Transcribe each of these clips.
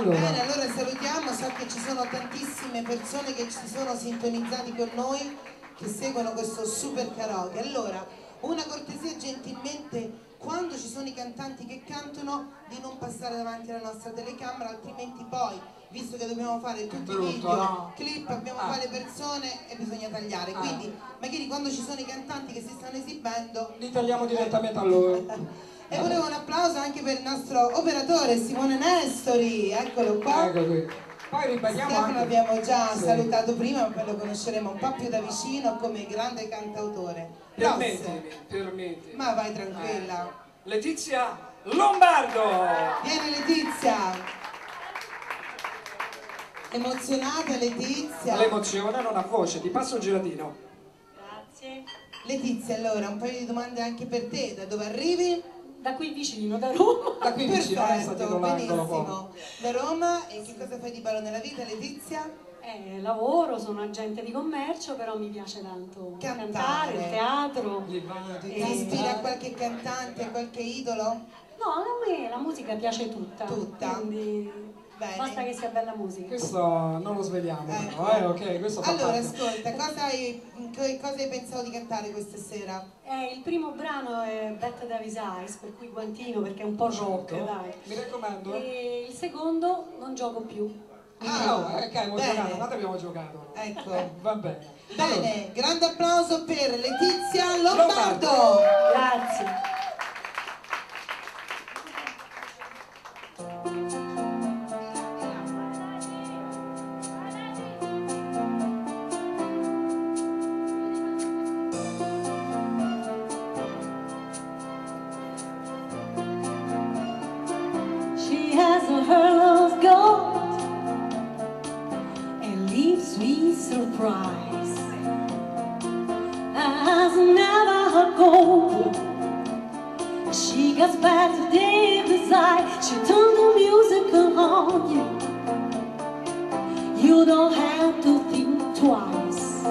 Allora. Bene, allora salutiamo, so che ci sono tantissime persone che si sono sintonizzati con noi, che seguono questo super karaoke. Allora, una cortesia gentilmente, quando ci sono i cantanti che cantano, di non passare davanti alla nostra telecamera, altrimenti poi, visto che dobbiamo fare tutti i Brutto, video, no? clip, abbiamo Ah. qua le persone e bisogna tagliare. Ah. Quindi, magari quando ci sono i cantanti che si stanno esibendo, Li tagliamo direttamente a loro. e volevo un applauso anche per il nostro operatore Simone Nestori, eccolo qua. Ecco qui. Poi ribadiamo Stefano anche... abbiamo già Sì. salutato prima, ma poi lo conosceremo un po' più da vicino come grande cantautore. Permettimi, permettimi. ma vai tranquilla. Letizia Lombardo! Vieni Letizia. Emozionata Letizia. L'emozione non ha voce, ti passo il giradino. Grazie. Letizia, allora un paio di domande anche per te. Da dove arrivi? Da qui vicino, da Roma. Da qui vicino, Perfetto, benissimo. Da Roma e che cosa fai di bello nella vita Letizia? Eh, lavoro, sono agente di commercio, però mi piace tanto Cantare. cantare, il teatro. Ti Eh, ispira a qualche cantante, a qualche idolo? No, a me la musica piace tutta. Tutta? Quindi Bene. basta che sia bella musica. Questo non lo svegliamo, Eh. però, eh, ok, questo fa Allora, parte. ascolta, cosa hai, cosa hai pensato di cantare questa sera? Eh, il primo brano è Bette Davis Eyes, per cui guantino perché è un po' rock, Certo. dai. Mi raccomando. E il secondo non gioco più. Ah, no, ok, abbiamo bene. giocato, tanto abbiamo giocato. Ecco. Va bene. Allora, Bene, grande applauso per Letizia Lombardo. Grazie. Surprised. As never gold. She gets to David's eye. She turned the music on you. You don't have to think twice.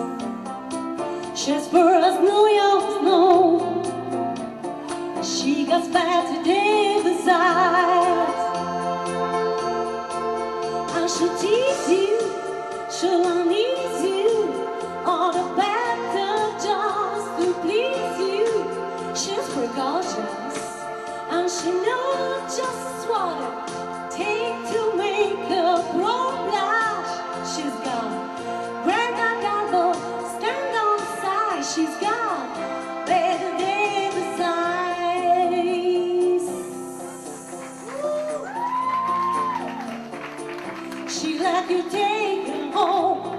She's first, New York, no. She gets to David's eyes. I should tease you, she'll she knows just what it takes to make a blush. She's got the side. She's got better Davis eyes. She let you take her home.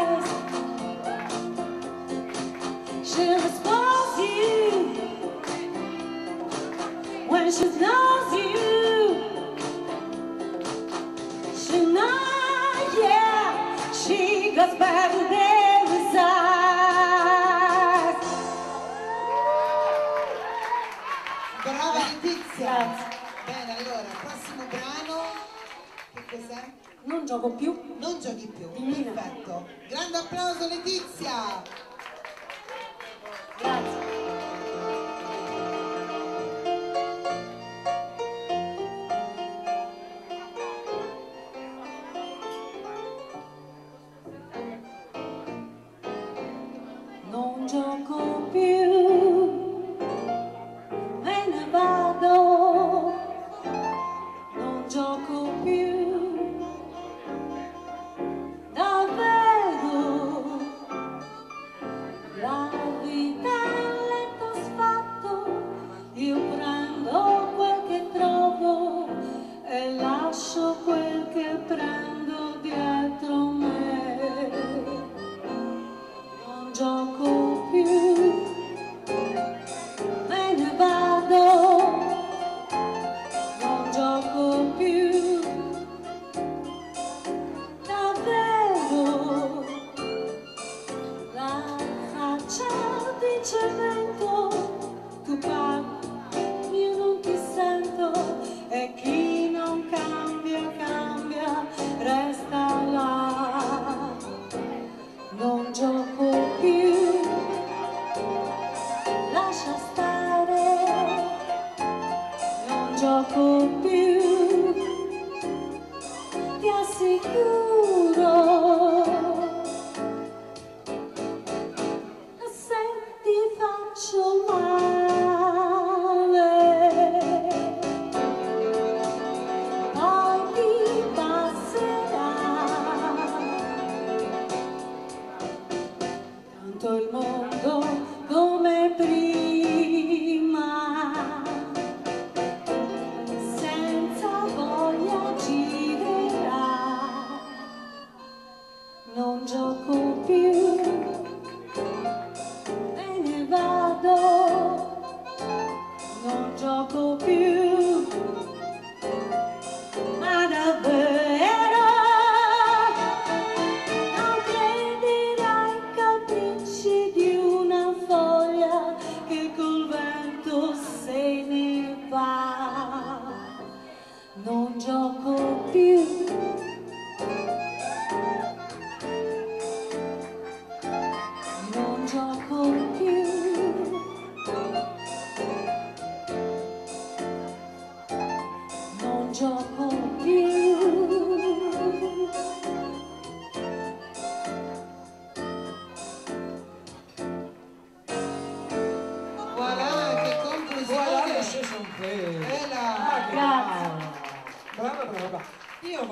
gioco più. Non giochi più, Divina. perfetto. Grande applauso Letizia!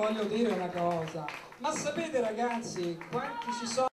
voglio dire una cosa, ma sapete ragazzi quanti ci sono...